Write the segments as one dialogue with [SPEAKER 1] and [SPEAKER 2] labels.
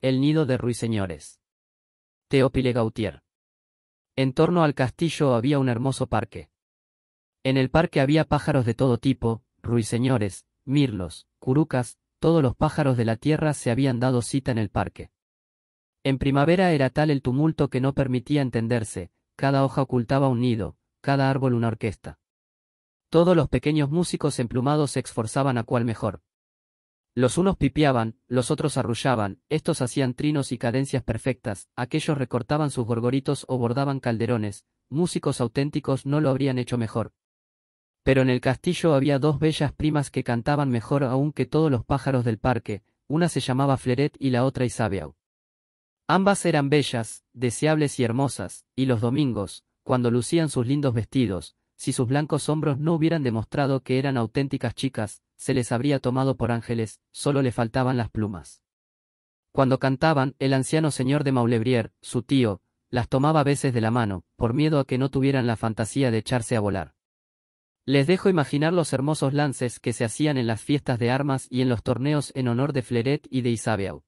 [SPEAKER 1] El nido de ruiseñores. Teópile Gautier. En torno al castillo había un hermoso parque. En el parque había pájaros de todo tipo, ruiseñores, mirlos, curucas, todos los pájaros de la tierra se habían dado cita en el parque. En primavera era tal el tumulto que no permitía entenderse, cada hoja ocultaba un nido, cada árbol una orquesta. Todos los pequeños músicos emplumados se esforzaban a cual mejor. Los unos pipiaban, los otros arrullaban, estos hacían trinos y cadencias perfectas, aquellos recortaban sus gorgoritos o bordaban calderones, músicos auténticos no lo habrían hecho mejor. Pero en el castillo había dos bellas primas que cantaban mejor aún que todos los pájaros del parque, una se llamaba Fleret y la otra Isabeau. Ambas eran bellas, deseables y hermosas, y los domingos, cuando lucían sus lindos vestidos, si sus blancos hombros no hubieran demostrado que eran auténticas chicas, se les habría tomado por ángeles, solo le faltaban las plumas. Cuando cantaban, el anciano señor de Maulebrier, su tío, las tomaba a veces de la mano, por miedo a que no tuvieran la fantasía de echarse a volar. Les dejo imaginar los hermosos lances que se hacían en las fiestas de armas y en los torneos en honor de Fleret y de Isabeau.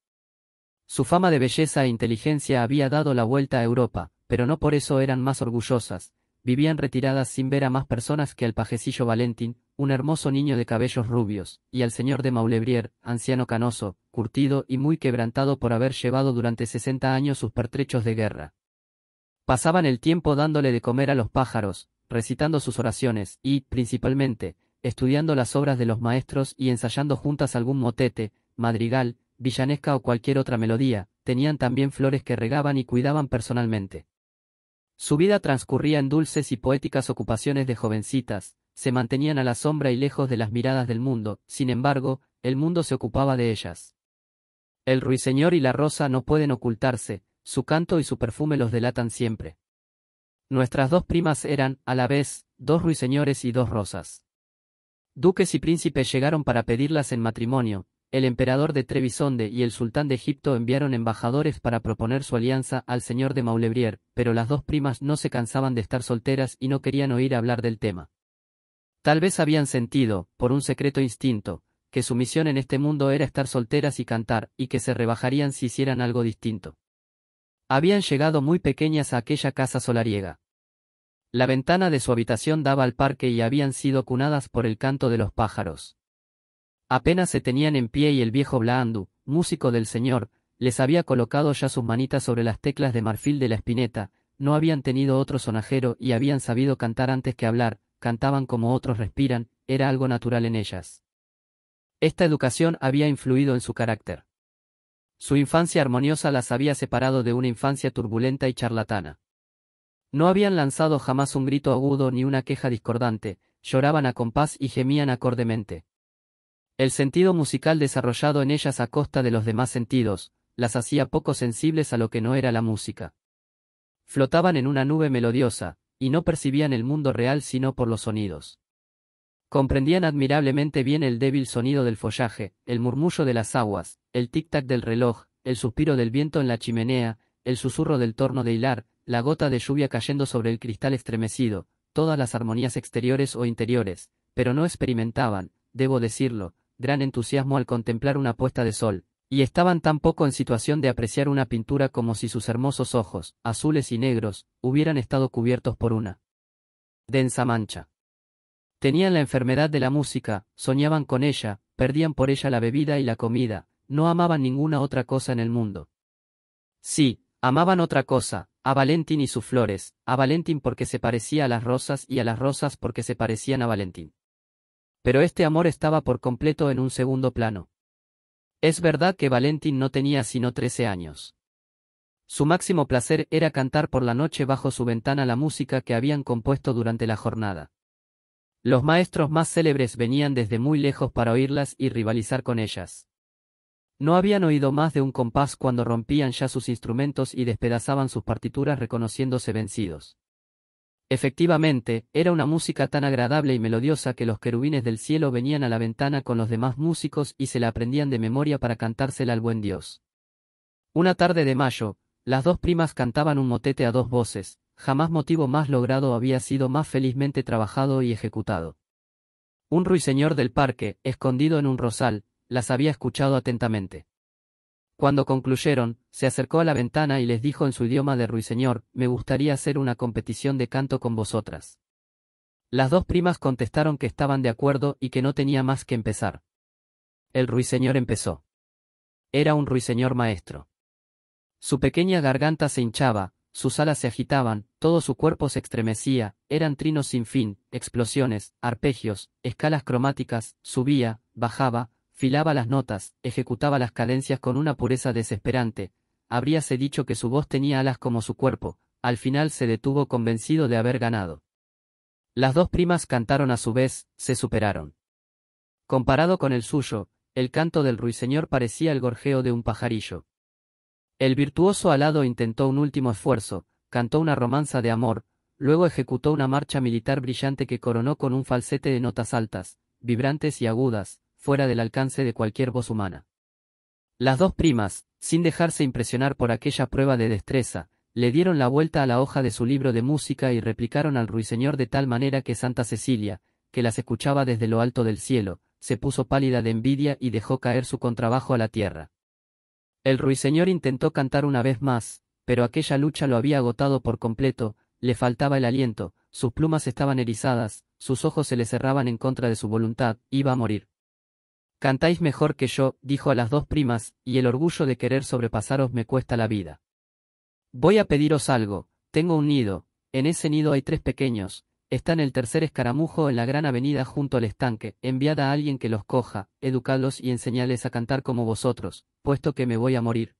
[SPEAKER 1] Su fama de belleza e inteligencia había dado la vuelta a Europa, pero no por eso eran más orgullosas, vivían retiradas sin ver a más personas que al pajecillo Valentín, un hermoso niño de cabellos rubios, y al señor de Maulebrier, anciano canoso, curtido y muy quebrantado por haber llevado durante sesenta años sus pertrechos de guerra. Pasaban el tiempo dándole de comer a los pájaros, recitando sus oraciones, y, principalmente, estudiando las obras de los maestros y ensayando juntas algún motete, madrigal, villanesca o cualquier otra melodía, tenían también flores que regaban y cuidaban personalmente. Su vida transcurría en dulces y poéticas ocupaciones de jovencitas, se mantenían a la sombra y lejos de las miradas del mundo, sin embargo, el mundo se ocupaba de ellas. El ruiseñor y la rosa no pueden ocultarse, su canto y su perfume los delatan siempre. Nuestras dos primas eran, a la vez, dos ruiseñores y dos rosas. Duques y príncipes llegaron para pedirlas en matrimonio, el emperador de Trebisonde y el sultán de Egipto enviaron embajadores para proponer su alianza al señor de Maulebrier, pero las dos primas no se cansaban de estar solteras y no querían oír hablar del tema. Tal vez habían sentido, por un secreto instinto, que su misión en este mundo era estar solteras y cantar, y que se rebajarían si hicieran algo distinto. Habían llegado muy pequeñas a aquella casa solariega. La ventana de su habitación daba al parque y habían sido cunadas por el canto de los pájaros. Apenas se tenían en pie y el viejo Blaandu, músico del señor, les había colocado ya sus manitas sobre las teclas de marfil de la espineta, no habían tenido otro sonajero y habían sabido cantar antes que hablar, cantaban como otros respiran, era algo natural en ellas. Esta educación había influido en su carácter. Su infancia armoniosa las había separado de una infancia turbulenta y charlatana. No habían lanzado jamás un grito agudo ni una queja discordante, lloraban a compás y gemían acordemente. El sentido musical desarrollado en ellas a costa de los demás sentidos, las hacía poco sensibles a lo que no era la música. Flotaban en una nube melodiosa, y no percibían el mundo real sino por los sonidos. Comprendían admirablemente bien el débil sonido del follaje, el murmullo de las aguas, el tic-tac del reloj, el suspiro del viento en la chimenea, el susurro del torno de hilar, la gota de lluvia cayendo sobre el cristal estremecido, todas las armonías exteriores o interiores, pero no experimentaban, debo decirlo, gran entusiasmo al contemplar una puesta de sol, y estaban tan poco en situación de apreciar una pintura como si sus hermosos ojos, azules y negros, hubieran estado cubiertos por una densa mancha. Tenían la enfermedad de la música, soñaban con ella, perdían por ella la bebida y la comida, no amaban ninguna otra cosa en el mundo. Sí, amaban otra cosa, a Valentín y sus flores, a Valentín porque se parecía a las rosas y a las rosas porque se parecían a Valentín. Pero este amor estaba por completo en un segundo plano. Es verdad que Valentín no tenía sino trece años. Su máximo placer era cantar por la noche bajo su ventana la música que habían compuesto durante la jornada. Los maestros más célebres venían desde muy lejos para oírlas y rivalizar con ellas. No habían oído más de un compás cuando rompían ya sus instrumentos y despedazaban sus partituras reconociéndose vencidos. Efectivamente, era una música tan agradable y melodiosa que los querubines del cielo venían a la ventana con los demás músicos y se la aprendían de memoria para cantársela al buen Dios. Una tarde de mayo, las dos primas cantaban un motete a dos voces, jamás motivo más logrado había sido más felizmente trabajado y ejecutado. Un ruiseñor del parque, escondido en un rosal, las había escuchado atentamente. Cuando concluyeron, se acercó a la ventana y les dijo en su idioma de ruiseñor, me gustaría hacer una competición de canto con vosotras. Las dos primas contestaron que estaban de acuerdo y que no tenía más que empezar. El ruiseñor empezó. Era un ruiseñor maestro. Su pequeña garganta se hinchaba, sus alas se agitaban, todo su cuerpo se estremecía, eran trinos sin fin, explosiones, arpegios, escalas cromáticas, subía, bajaba, filaba las notas, ejecutaba las cadencias con una pureza desesperante, habríase dicho que su voz tenía alas como su cuerpo, al final se detuvo convencido de haber ganado. Las dos primas cantaron a su vez, se superaron. Comparado con el suyo, el canto del ruiseñor parecía el gorjeo de un pajarillo. El virtuoso alado intentó un último esfuerzo, cantó una romanza de amor, luego ejecutó una marcha militar brillante que coronó con un falsete de notas altas, vibrantes y agudas, fuera del alcance de cualquier voz humana. Las dos primas, sin dejarse impresionar por aquella prueba de destreza, le dieron la vuelta a la hoja de su libro de música y replicaron al ruiseñor de tal manera que Santa Cecilia, que las escuchaba desde lo alto del cielo, se puso pálida de envidia y dejó caer su contrabajo a la tierra. El ruiseñor intentó cantar una vez más, pero aquella lucha lo había agotado por completo, le faltaba el aliento, sus plumas estaban erizadas, sus ojos se le cerraban en contra de su voluntad, iba a morir. Cantáis mejor que yo, dijo a las dos primas, y el orgullo de querer sobrepasaros me cuesta la vida. Voy a pediros algo, tengo un nido, en ese nido hay tres pequeños, está en el tercer escaramujo en la gran avenida junto al estanque, enviad a alguien que los coja, educadlos y enseñadles a cantar como vosotros, puesto que me voy a morir.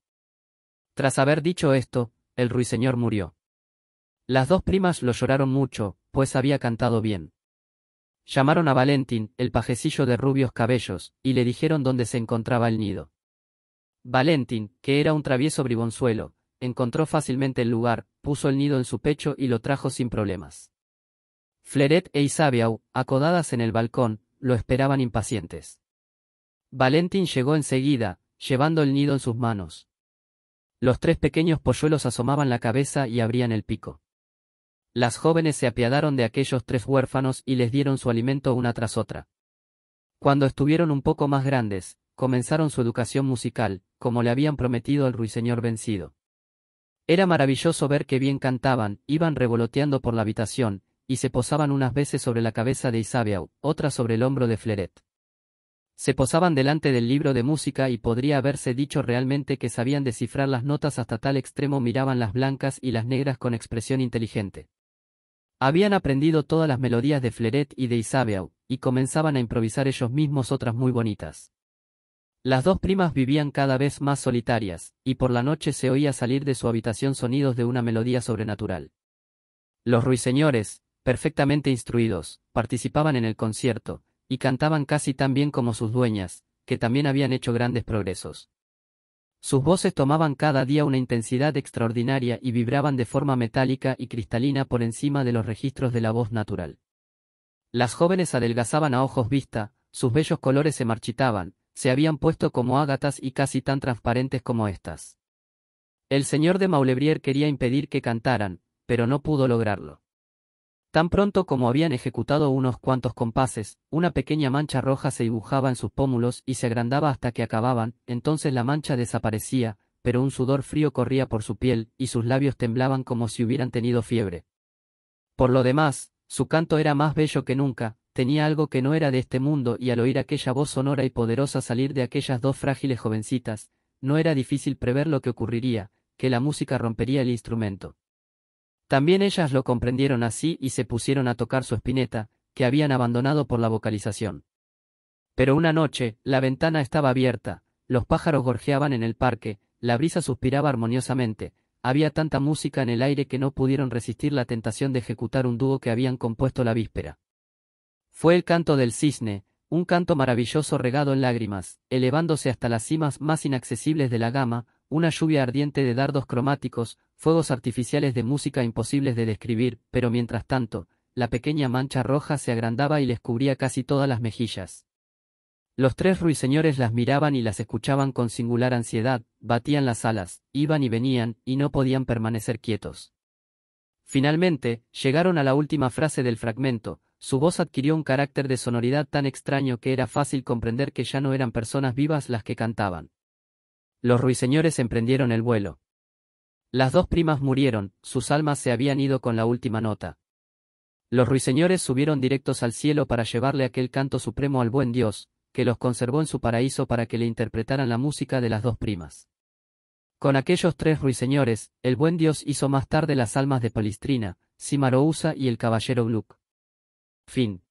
[SPEAKER 1] Tras haber dicho esto, el ruiseñor murió. Las dos primas lo lloraron mucho, pues había cantado bien. Llamaron a Valentín, el pajecillo de rubios cabellos, y le dijeron dónde se encontraba el nido. Valentín, que era un travieso bribonzuelo, encontró fácilmente el lugar, puso el nido en su pecho y lo trajo sin problemas. Fleret e Isabeau, acodadas en el balcón, lo esperaban impacientes. Valentín llegó enseguida, llevando el nido en sus manos. Los tres pequeños polluelos asomaban la cabeza y abrían el pico. Las jóvenes se apiadaron de aquellos tres huérfanos y les dieron su alimento una tras otra. Cuando estuvieron un poco más grandes, comenzaron su educación musical, como le habían prometido al ruiseñor vencido. Era maravilloso ver que bien cantaban, iban revoloteando por la habitación, y se posaban unas veces sobre la cabeza de Isabeau, otras sobre el hombro de Fleret. Se posaban delante del libro de música y podría haberse dicho realmente que sabían descifrar las notas hasta tal extremo miraban las blancas y las negras con expresión inteligente. Habían aprendido todas las melodías de Fleret y de Isabeau, y comenzaban a improvisar ellos mismos otras muy bonitas. Las dos primas vivían cada vez más solitarias, y por la noche se oía salir de su habitación sonidos de una melodía sobrenatural. Los ruiseñores, perfectamente instruidos, participaban en el concierto, y cantaban casi tan bien como sus dueñas, que también habían hecho grandes progresos. Sus voces tomaban cada día una intensidad extraordinaria y vibraban de forma metálica y cristalina por encima de los registros de la voz natural. Las jóvenes adelgazaban a ojos vista, sus bellos colores se marchitaban, se habían puesto como ágatas y casi tan transparentes como éstas. El señor de Maulebrier quería impedir que cantaran, pero no pudo lograrlo. Tan pronto como habían ejecutado unos cuantos compases, una pequeña mancha roja se dibujaba en sus pómulos y se agrandaba hasta que acababan, entonces la mancha desaparecía, pero un sudor frío corría por su piel, y sus labios temblaban como si hubieran tenido fiebre. Por lo demás, su canto era más bello que nunca, tenía algo que no era de este mundo y al oír aquella voz sonora y poderosa salir de aquellas dos frágiles jovencitas, no era difícil prever lo que ocurriría, que la música rompería el instrumento. También ellas lo comprendieron así y se pusieron a tocar su espineta, que habían abandonado por la vocalización. Pero una noche, la ventana estaba abierta, los pájaros gorjeaban en el parque, la brisa suspiraba armoniosamente, había tanta música en el aire que no pudieron resistir la tentación de ejecutar un dúo que habían compuesto la víspera. Fue el canto del cisne, un canto maravilloso regado en lágrimas, elevándose hasta las cimas más inaccesibles de la gama, una lluvia ardiente de dardos cromáticos, fuegos artificiales de música imposibles de describir, pero mientras tanto, la pequeña mancha roja se agrandaba y les cubría casi todas las mejillas. Los tres ruiseñores las miraban y las escuchaban con singular ansiedad, batían las alas, iban y venían, y no podían permanecer quietos. Finalmente, llegaron a la última frase del fragmento, su voz adquirió un carácter de sonoridad tan extraño que era fácil comprender que ya no eran personas vivas las que cantaban. Los ruiseñores emprendieron el vuelo. Las dos primas murieron, sus almas se habían ido con la última nota. Los ruiseñores subieron directos al cielo para llevarle aquel canto supremo al buen Dios, que los conservó en su paraíso para que le interpretaran la música de las dos primas. Con aquellos tres ruiseñores, el buen Dios hizo más tarde las almas de Palistrina, Cimarousa y el caballero Gluck. Fin.